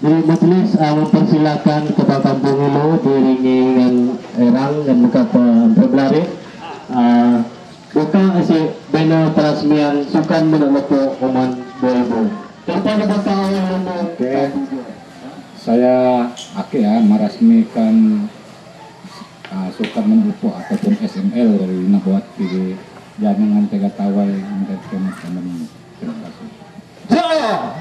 Jadi majelis uh, mempersilakan kepada penghulu diiringi dengan erang dan beberapa pembelari. Uh, buka isi bina perasmian sukan menelepo oman 2000. Tanpa dibuka oleh. Oke. Saya Aki ya merasmikan uh, Sukan Menupo ataupun SML dari Nabuat di Jangan Tega Tawai Company. Terima kasih. Jaya!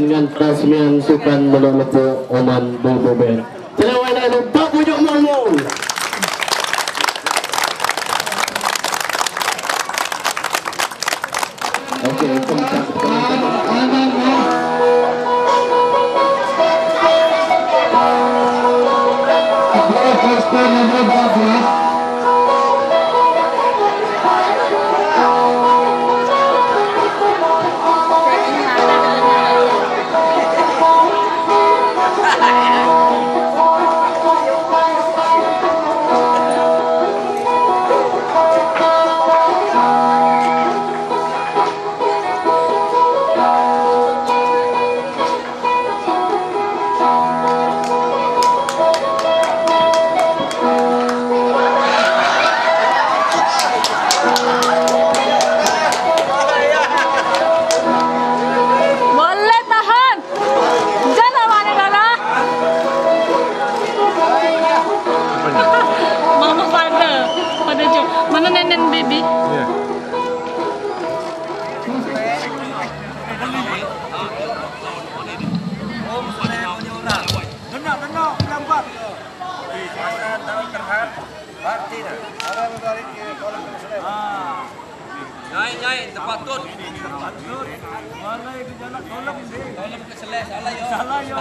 Dengan peresmian Sukan Melolopo Oman Boboben. Nyai, nyai, tempat tut. Mana itu jalan tolong Tolong ke yo. Salah yo.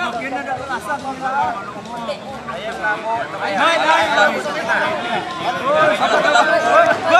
Mungkin ada rasa kau enggak. Ayam kamu. Nyai, nyai. Bawa,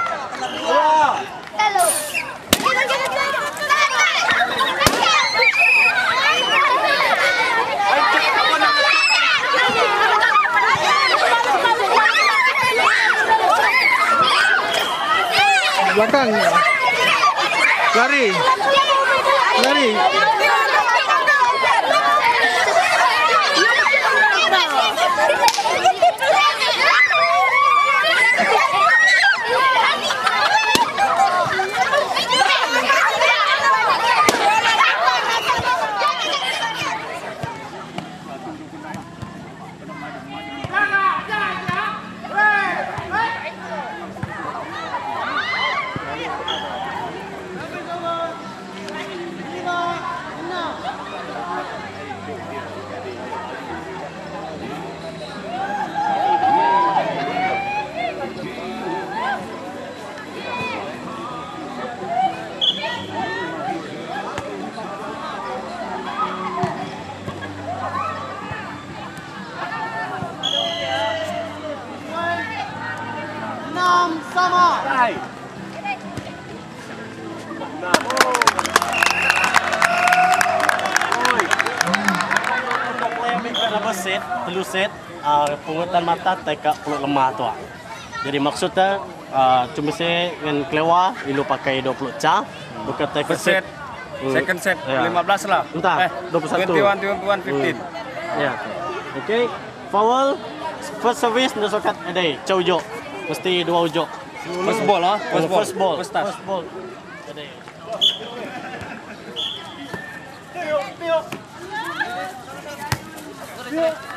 belakang lari. Lari Berapa set, telu set, uh, pungutan mata teka peluk lemah tu. ah. Jadi maksudnya uh, cuma saya dengan kelewa, ilu pakai 20 ca, bukan teka set. First second set, Ya. 15 lah. Entah, Eh, 21. 21, 21, 15. Ya. Okay. Foul, first service nak sokat ada, cau ujok. Mesti dua ujok. First ball ah, first ball. First ball. First. First ball. Yeah.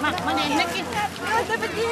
Mặt mà nè, nè kia. Tôi phải đi.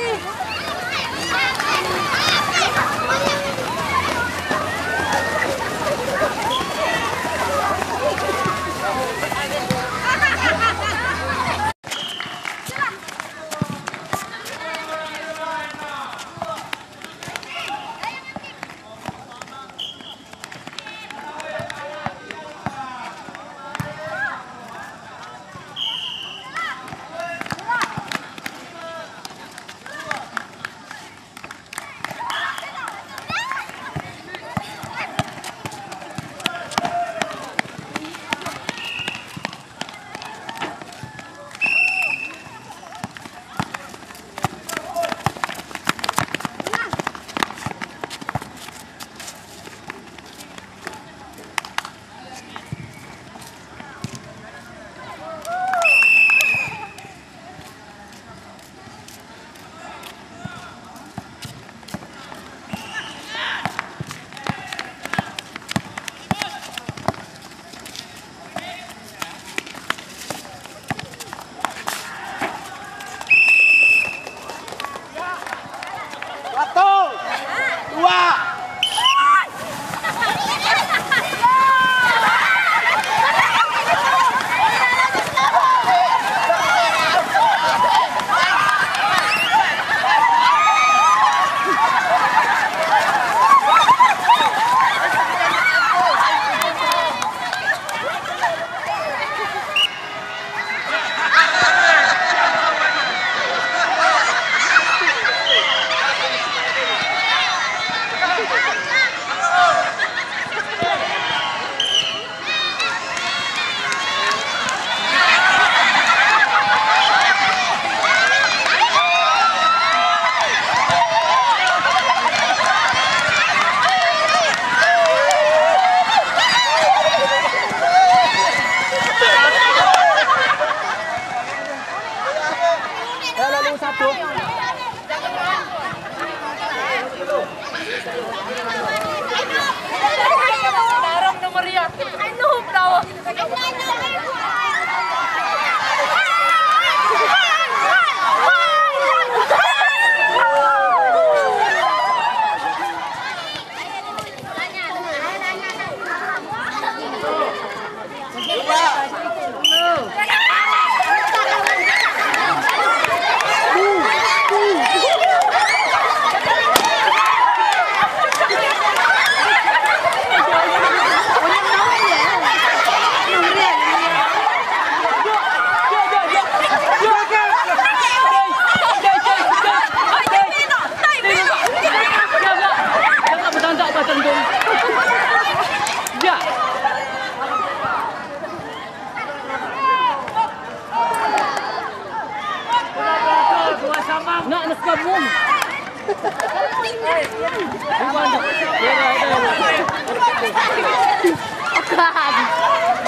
God.